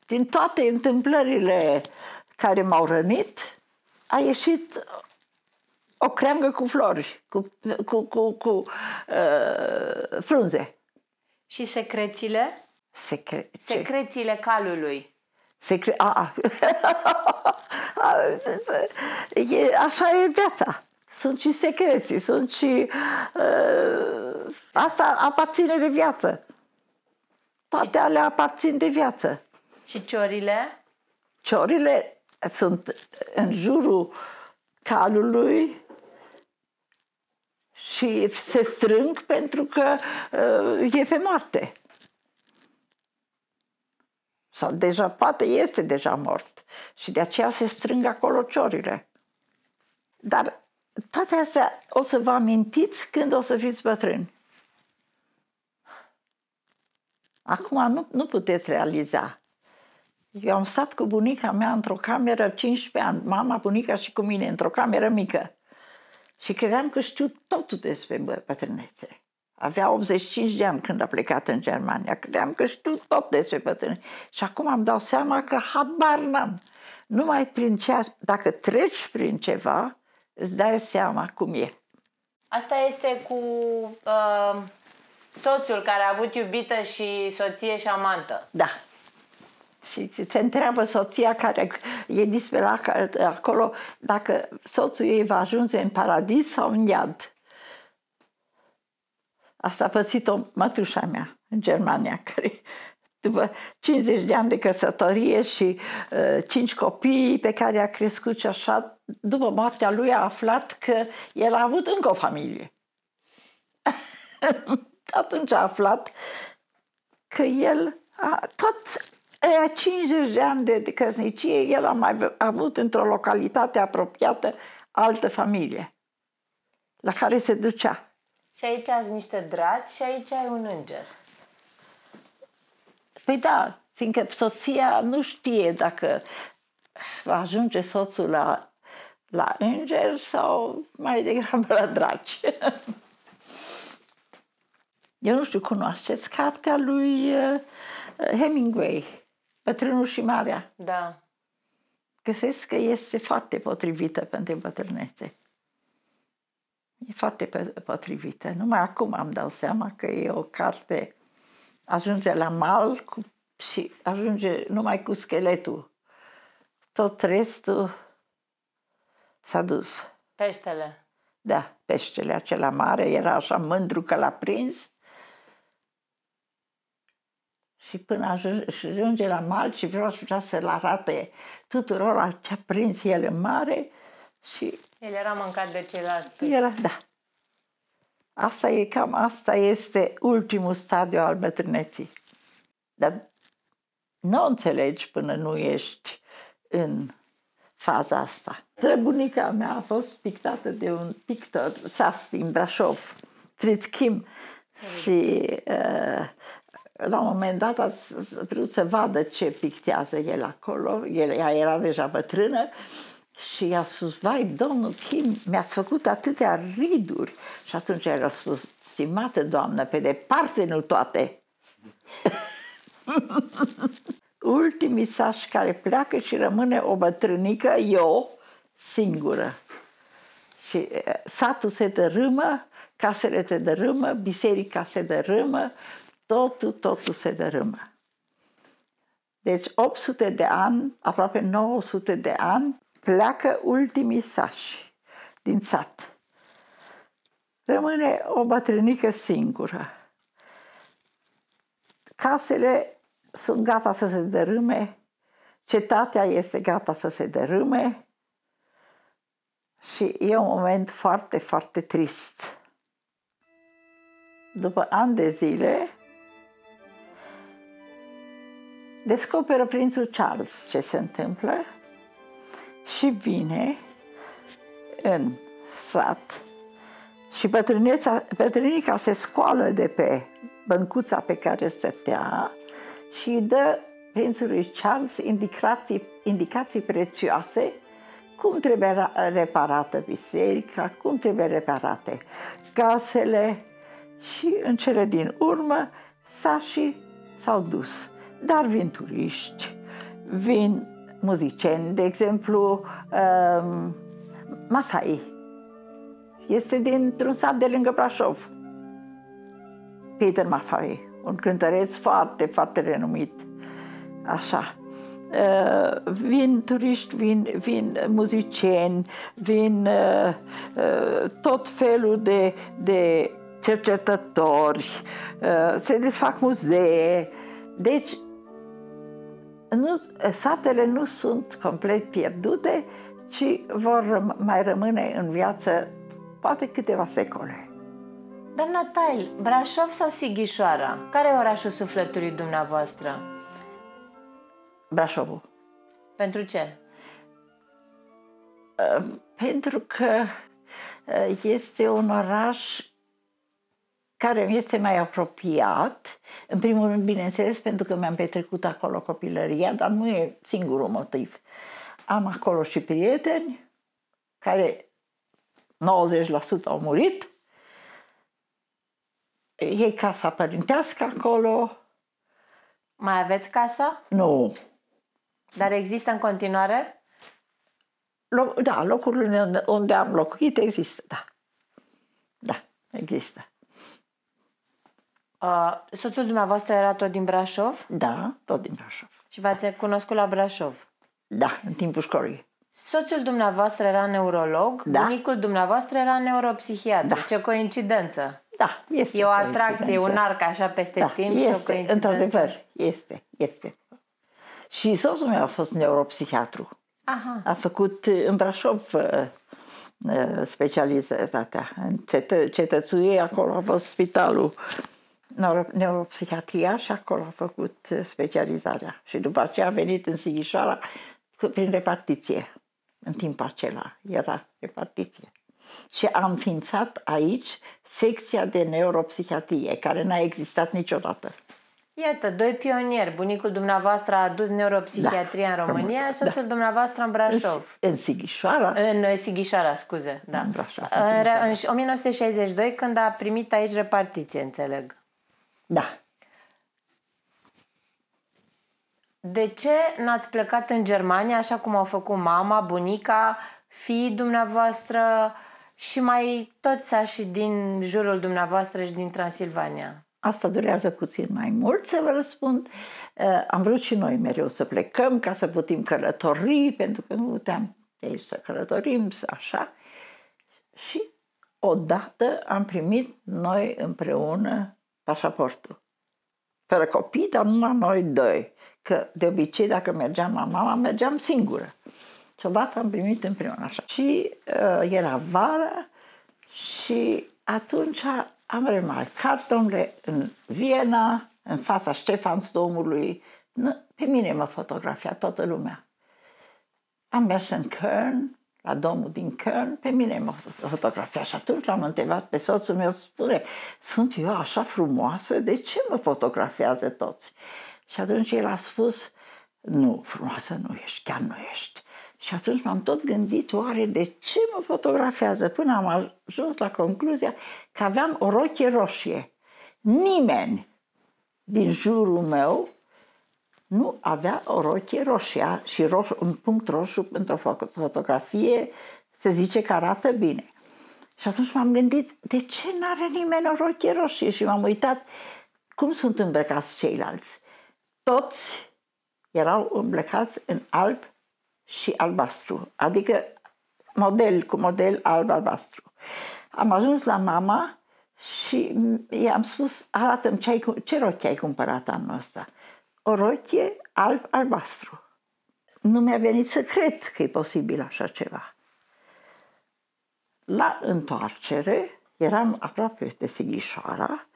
Din toate întâmplările care m-au rănit, a ieșit o creangă cu flori, cu, cu, cu, cu uh, frunze. Și secrețiile? Secre- ce? Secrețiile calului. Secre- a, a. e, așa e viața. Sunt și secreții, sunt și... Uh, asta aparține de viață. Toate alea aparțin de viață. Și ciorile? Ciorile sunt în jurul calului și se strâng pentru că uh, e pe moarte. Sau deja, poate este deja mort. Și de aceea se strâng acolo ciorile. Dar toate astea o să vă amintiți când o să fiți bătrâni. Acum nu, nu puteți realiza. Eu am stat cu bunica mea într-o cameră 15 ani, mama, bunica și cu mine, într-o cameră mică. Și credeam că știu totul despre bă- bătrânețe. Avea 85 de ani când a plecat în Germania. Credeam că știu tot despre bătrânețe. Și acum îmi dau seama că habar n-am. Numai prin cea, dacă treci prin ceva, îți dai seama cum e. Asta este cu uh, soțul care a avut iubită și soție și amantă. Da. Și te întreabă soția care e disperată acolo dacă soțul ei va ajunge în paradis sau în iad. Asta a pățit-o mătușa mea în Germania, care după 50 de ani de căsătorie și uh, 5 copii pe care a crescut și așa, după moartea lui a aflat că el a avut încă o familie. Atunci a aflat că el a, tot aia 50 de ani de, de căsnicie, el a mai avut într-o localitate apropiată altă familie la care se ducea. Și aici ați niște draci și aici ai un înger. Păi da, fiindcă soția nu știe dacă va ajunge soțul la, la înger sau mai degrabă la draci. Eu nu știu, cunoașteți cartea lui uh, Hemingway, Bătrânul și Marea. Da. Găsesc că este foarte potrivită pentru bătrânețe. E foarte pe- potrivită. Numai acum am dau seama că e o carte, ajunge la mal cu, și ajunge numai cu scheletul. Tot restul s-a dus. Peștele. Da, peștele acela mare era așa mândru că l-a prins și până ajunge, și ajunge la mal și vreau vrea să-l arate tuturor ce a prins el în mare și El era mâncat de ceilalți pești. era, da. Asta e cam, asta este ultimul stadiu al bătrâneții. Dar nu o înțelegi până nu ești în faza asta. Străbunica mea a fost pictată de un pictor sas din Brașov, Fritz Kim, și uh, la un moment dat a s- vrut să vadă ce pictează el acolo. El, ea era deja bătrână și i-a spus, vai, domnul Kim, mi-ați făcut atâtea riduri. Și atunci el a spus, stimată doamnă, pe departe nu toate. Ultimii sași care pleacă și rămâne o bătrânică, eu, singură. Și eh, satul se dărâmă, casele se dărâmă, biserica se dărâmă, totul, totul se dărâmă. Deci 800 de ani, aproape 900 de ani, pleacă ultimii sași din sat. Rămâne o bătrânică singură. Casele sunt gata să se dărâme, cetatea este gata să se dărâme și e un moment foarte, foarte trist. După ani de zile, descoperă prințul Charles ce se întâmplă și vine în sat și bătrâneța, bătrânica se scoală de pe băncuța pe care stătea și îi dă prințului Charles indicații, indicații prețioase cum trebuie reparată biserica, cum trebuie reparate casele și în cele din urmă sașii s-au dus. Dar vin turiști, vin muzicieni, de exemplu, um, Mafai. Este dintr-un sat de lângă Brașov. Peter Mafai, un cântăreț foarte, foarte renumit. Așa. Uh, vin turiști, vin, vin muzicieni, vin uh, uh, tot felul de, de cercetători, uh, se desfac muzee. Deci, nu, satele nu sunt complet pierdute, ci vor mai rămâne în viață poate câteva secole. Doamna Tail, Brașov sau Sighișoara? Care e orașul sufletului dumneavoastră? Brașovul. Pentru ce? Uh, pentru că uh, este un oraș care mi este mai apropiat, în primul rând, bineînțeles, pentru că mi-am petrecut acolo copilăria, dar nu e singurul motiv. Am acolo și prieteni care 90% au murit. E casa părintească acolo. Mai aveți casa? Nu. Dar există în continuare? Loc, da, locurile unde am locuit există, da. Da, există. Uh, soțul dumneavoastră era tot din Brașov? Da, tot din Brașov. Și v-ați cunoscut la Brașov? Da, în timpul școlii. Soțul dumneavoastră era neurolog, Da. bunicul dumneavoastră era neuropsihiatru. Da. Ce coincidență! Da, este. E o coincidență. atracție, un arc așa peste da, timp și o este, coincidență. într-adevăr, este, este. Și soțul meu a fost neuropsihiatru. Aha. A făcut uh, în Brașov uh, uh, specializarea. În cetă, cetățuie, acolo a fost spitalul neuro, neuropsihiatria și acolo a făcut uh, specializarea. Și după aceea a venit în Sighișoara cu- prin repartiție. În timpul acela era repartiție. Și am înființat aici secția de neuropsihiatrie, care n-a existat niciodată. Iată, doi pionieri. Bunicul dumneavoastră a adus neuropsihiatria Da. în România, Da. soțul dumneavoastră în Brașov. În Sighișoara, În uh, Sighișoara, scuze. Da. În Brașov, În, în re- în 1962, când a primit aici repartiție, înțeleg. Da, De ce n-ați plecat în Germania, așa cum au făcut mama, bunica, fiii dumneavoastră și mai toți sașii din jurul dumneavoastră și din Transilvania? Asta durează puțin mai mult, să vă răspund. Uh, Am vrut și noi mereu să plecăm ca să putem călători, pentru că nu puteam de aici să călătorim, să așa. Și odată am primit noi împreună pașaportul. Fără copii, dar numai noi doi. Că de obicei, dacă mergeam la mama, mergeam singură. Și odată am primit împreună așa. Și uh, era vara și atunci am remarcat, domnule, în Viena, în fața Ștefansdomului, nu, pe mine mă fotografia toată lumea. Am mers în Köln, la domnul din Köln, pe mine mă fotografia și atunci l-am întrebat pe soțul meu, spune, sunt eu așa frumoasă, de ce mă fotografiază toți? Și atunci el a spus, nu, frumoasă nu ești, chiar nu ești. Și atunci m-am tot gândit, oare de ce mă fotografiază? Până am ajuns la concluzia că aveam o rochie roșie. Nimeni din jurul meu nu avea o rochie roșie și roș, un punct roșu pentru o fo- fotografie se zice că arată bine. Și atunci m-am gândit, de ce nu are nimeni o rochie roșie? Și m-am uitat cum sunt îmbrăcați ceilalți. Toți erau îmbrăcați în alb și albastru, adică model cu model alb-albastru. Am ajuns la mama și i-am spus, arată-mi ce, ai, cu- ce rochie ai cumpărat anul ăsta. O rochie alb-albastru. Nu mi-a venit să cred că e posibil așa ceva. La întoarcere, eram aproape de Sighișoara,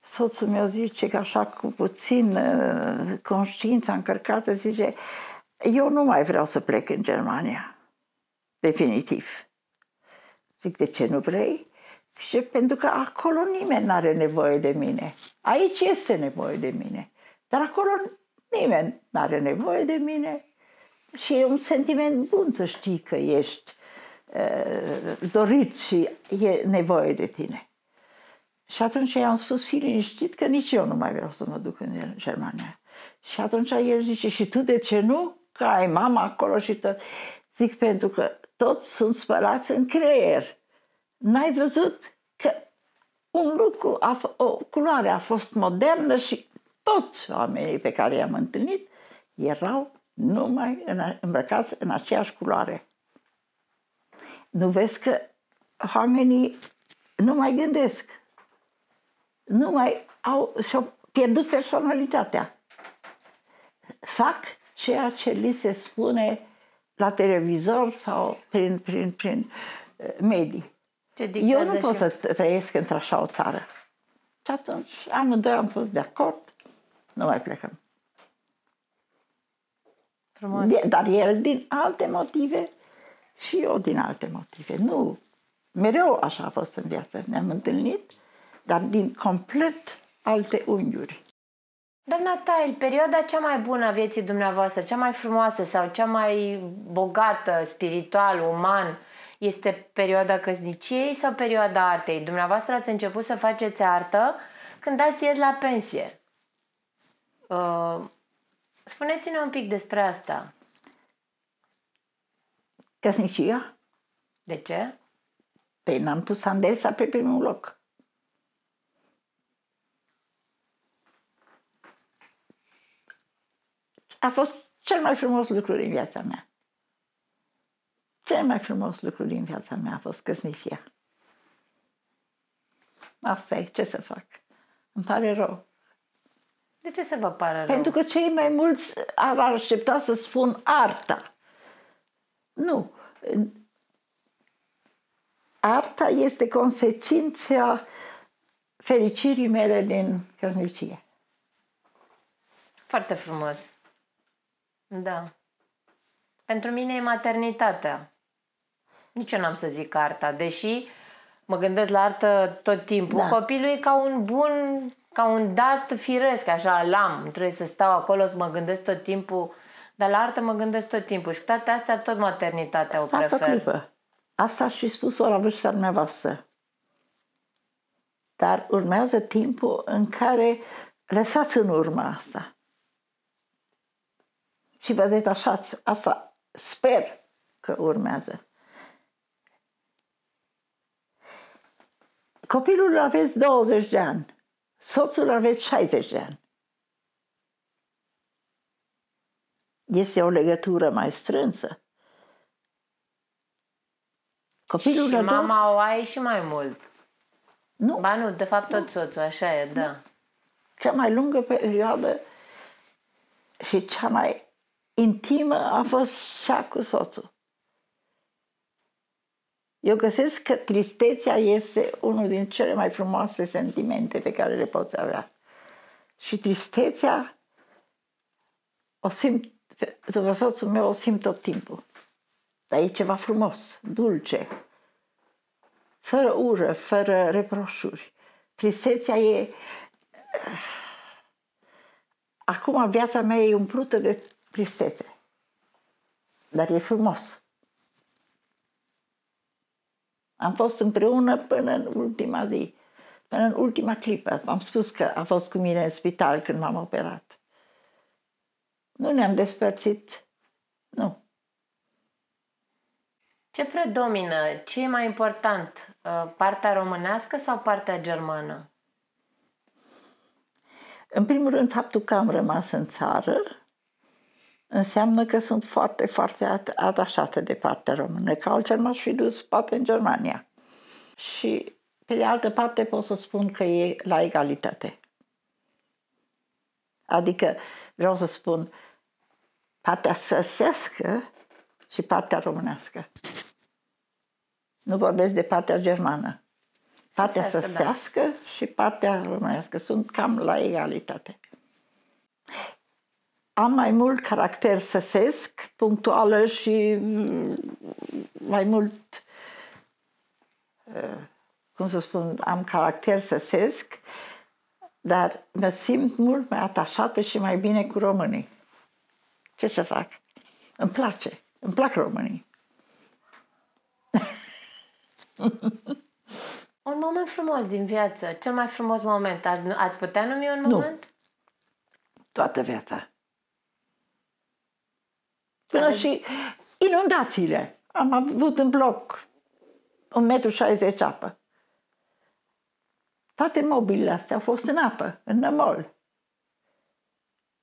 soțul meu zice că așa cu puțin uh, conștiința încărcată, zice, eu nu mai vreau să plec în Germania. Definitiv. Zic, de ce nu vrei? Și pentru că acolo nimeni nu are nevoie de mine. Aici este nevoie de mine. Dar acolo nimeni nu are nevoie de mine. Și e un sentiment bun să știi că ești uh, dorit și e nevoie de tine. Și atunci i-am spus, fii liniștit că nici eu nu mai vreau să mă duc în Germania. Și atunci el zice, și tu de ce nu? Că ai mama acolo și tot. Zic, pentru că toți sunt spălați în creier. N-ai văzut că un lucru, a, o culoare a fost modernă și toți oamenii pe care i-am întâlnit erau numai îmbrăcați în aceeași culoare. Nu vezi că oamenii nu mai gândesc, nu mai au, și-au pierdut personalitatea. Fac ceea ce li se spune la televizor sau prin, prin, prin uh, medii. Eu nu pot să trăiesc într-așa o țară. Și atunci amândoi am fost de acord, nu mai plecăm. Frumos. De, dar el din alte motive și eu din alte motive. Nu, mereu așa a fost în viață. Ne-am întâlnit, dar din complet alte unghiuri. Doamna Tail, perioada cea mai bună a vieții dumneavoastră, cea mai frumoasă sau cea mai bogată, spiritual, uman, este perioada căsniciei sau perioada artei? Dumneavoastră ați început să faceți artă când alții ies la pensie. Uh, spuneți-ne un pic despre asta. Căsnicia? De ce? Păi n-am pus Andesa pe primul loc. A fost cel mai frumos lucru din viața mea. Cel mai frumos lucru din viața mea a fost căsnicia. Asta e, ce să fac? Îmi pare rău. De ce să vă pară rău? Pentru că cei mai mulți ar aștepta să spun arta. Nu. Arta este consecința fericirii mele din căsnicie. Foarte frumos. Da. Pentru mine e maternitatea. Nici eu n-am să zic arta, deși mă gândesc la artă tot timpul. Da. Copilul e ca un bun, ca un dat firesc, așa, lam. Trebuie să stau acolo să mă gândesc tot timpul. Dar la artă mă gândesc tot timpul și cu toate astea tot maternitatea o prefer. Asta clipă. Asta și spus-o la vârsta dumneavoastră. Dar urmează timpul în care lăsați în urmă asta și vă detașați. Asta sper că urmează. Copilul aveți 20 de ani, soțul aveți 60 de ani. Este o legătură mai strânsă. Copilul și mama o ai și mai mult. Nu. Ba nu, de fapt tot soțul, așa e, da. Cea mai lungă perioadă și cea mai intimă a fost cea cu soțul. Eu găsesc că tristețea este unul din cele mai frumoase sentimente pe care le poți avea. Și tristețea o simt, după soțul meu o simt tot timpul. Dar e ceva frumos, dulce, fără ură, fără reproșuri. Tristețea e... Acum viața mea e umplută de tristețe. Dar e frumos. Am fost împreună până în ultima zi, până în ultima clipă. Am spus că a fost cu mine în spital când m-am operat. Nu ne-am despărțit. Nu. Ce predomină? Ce e mai important? Uh, partea românească sau partea germană? În primul rând, faptul că am rămas în țară înseamnă că sunt foarte, foarte atașate de partea română, că altfel m-aș fi dus poate în Germania. Și pe de altă parte pot să spun că e la egalitate. Adică vreau să spun partea săsească și partea românească. Nu vorbesc de partea germană. Partea săsească da. și partea românească sunt cam la egalitate am mai mult caracter săsesc, punctuală și mm, mai mult, uh, cum să spun, am caracter săsesc, dar mă simt mult mai atașată și mai bine cu românii. Ce să fac? Îmi place. Îmi plac românii. un moment frumos din viață. Cel mai frumos moment. Ați, ați putea numi un nu. moment? Toată viața. Până Ai... și inundațiile. Am avut în bloc un metru 60 apă. Toate mobilele astea au fost în apă, în nămol.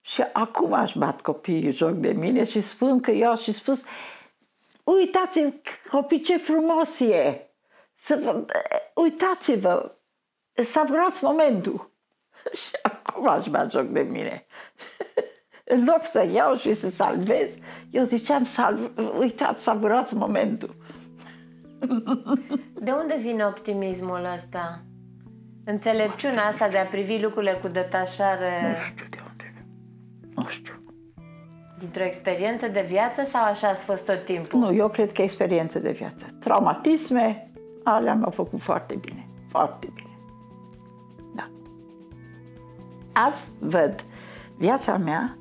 Și acum aș bat copiii joc de mine și spun că eu și spus uitați copii ce frumos e! Să vă, uitați-vă, savurați momentul. Și acum aș bat joc de mine. În loc să iau și să salvez, eu ziceam, salv, uitați, savurați momentul. De unde vine optimismul ăsta? Înțelepciunea asta de a privi lucrurile cu detașare? Nu știu de unde. Nu știu. Dintr-o experiență de viață sau așa ați fost tot timpul? Nu, eu cred că experiență de viață. Traumatisme, alea mi-au făcut foarte bine. Foarte bine. Da. Azi văd viața mea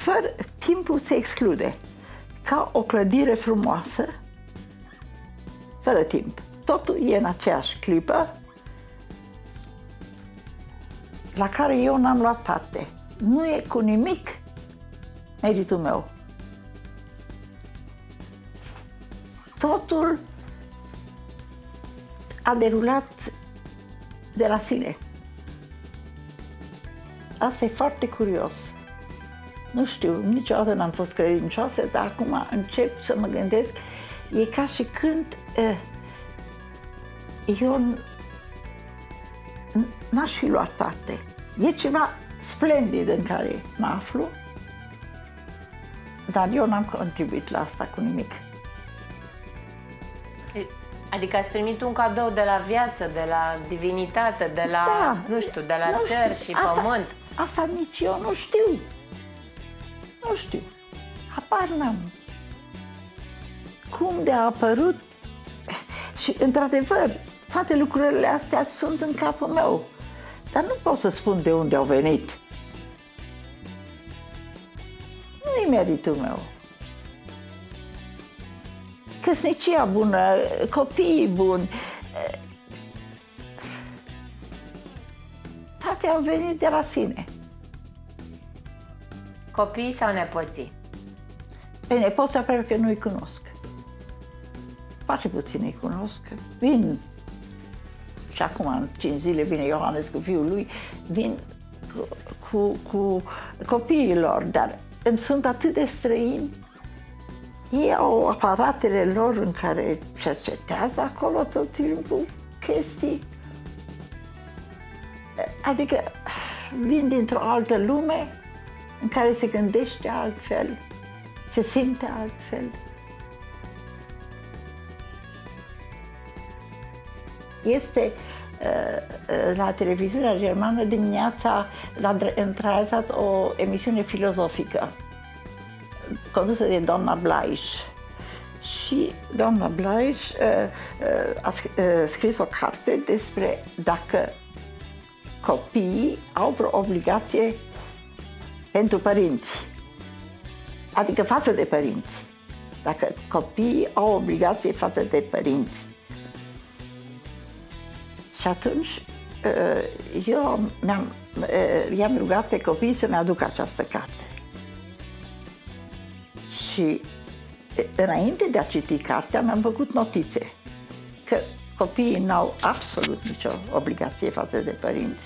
fără timpul se exclude ca o clădire frumoasă fără timp. Totul e în aceeași clipă la care eu n-am luat parte. Nu e cu nimic meritul meu. Totul a derulat de la sine. Asta e foarte curios. Nu știu, niciodată n-am fost credincioasă, dar acum încep să mă gândesc, e ca și când uh, eu n-aș fi luat parte. E ceva splendid în care mă aflu, dar eu n-am contribuit la asta cu nimic. Adică ați primit un cadou de la viață, de la divinitate, de la, da, nu știu, de la nu cer știu. și asta, pământ. Asta nici eu nu știu. Nu știu. Apar n-am. Cum de a apărut și, într-adevăr, toate lucrurile astea sunt în capul meu. Dar nu pot să spun de unde au venit. Nu-i meritul meu. Căsnicia bună, copiii buni, toate au venit de la sine. Copii sau nepoții? Pe nepoți aproape că nu-i cunosc. Foarte puțin îi cunosc. Vin și acum în 5 zile vine Iohannes cu fiul lui, vin cu, cu, cu copiilor, dar îmi sunt atât de străini. Ei au aparatele lor în care cercetează acolo tot timpul chestii. Adică vin dintr-o altă lume în care se gândește altfel, se simte altfel. Este uh, uh, la televiziunea germană dimineața l-a întrezat o emisiune filozofică condusă de doamna Blaiș. Și doamna Blaiș uh, a scris o carte despre dacă copiii au vreo obligație pentru părinți, adică față de părinți. Dacă copiii au obligație față de părinți. Și atunci uh, eu mi-am, uh, i-am rugat pe copii să-mi aducă această carte. Și uh, înainte de a citi cartea, mi-am făcut notițe că copiii n-au absolut nicio obligație față de părinți.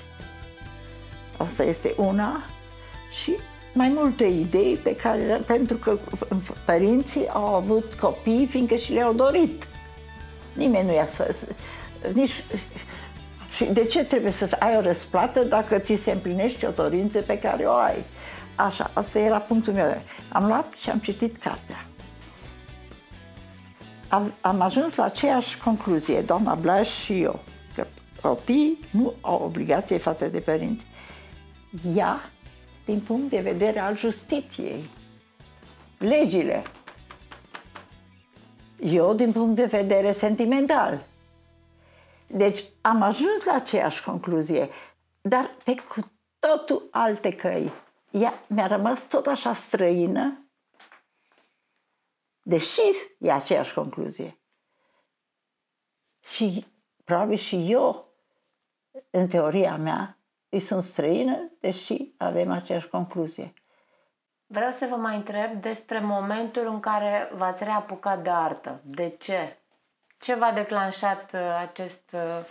Asta este una și mai multe idei pe care, pentru că părinții au avut copii fiindcă și le-au dorit. Nimeni nu i-a nici și de ce trebuie să ai o răsplată dacă ți se împlinește o dorință pe care o ai? Așa, asta era punctul meu. Am luat și am citit cartea. Am, am ajuns la aceeași concluzie, doamna Blaș și eu, că copiii nu au obligație față de părinți. Ea, din punct de vedere al justiției, legile, Eu, din punct de vedere sentimental. Deci am ajuns la aceeași concluzie, dar pe cu totul alte căi. Ea mi-a rămas tot așa străină, deși e aceeași concluzie. Și probabil și eu, în teoria mea, îi sunt străină, deși avem aceeași concluzie. Vreau să vă mai întreb despre momentul în care v-ați reapucat de artă. De ce? Ce v-a declanșat uh, acest uh,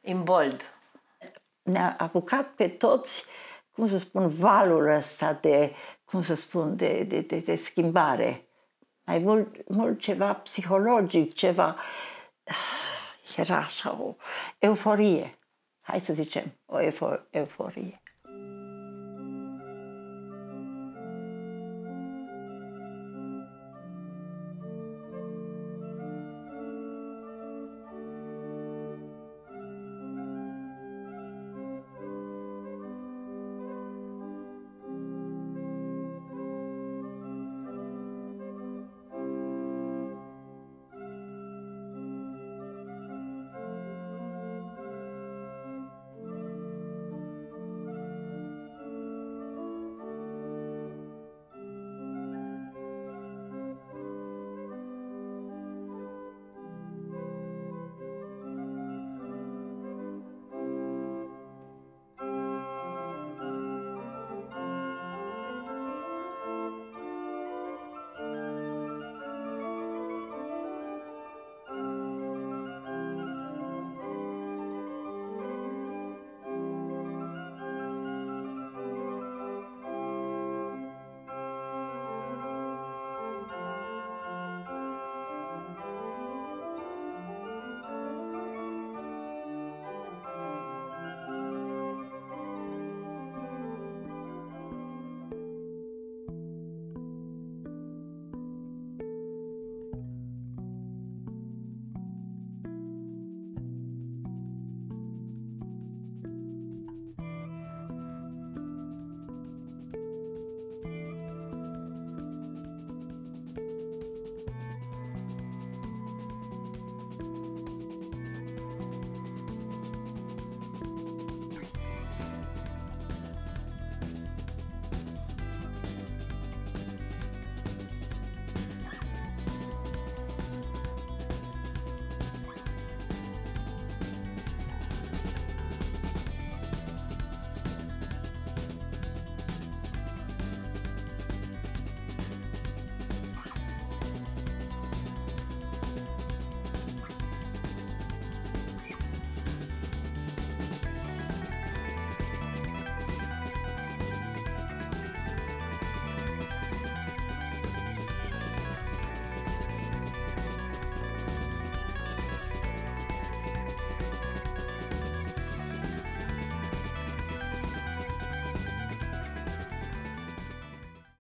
imbold? Ne-a apucat pe toți, cum să spun, valul ăsta de, cum să spun, de, de, de, de schimbare. Mai mult, mult ceva psihologic, ceva... Era așa o euforie. Hai să zicem, o euforie.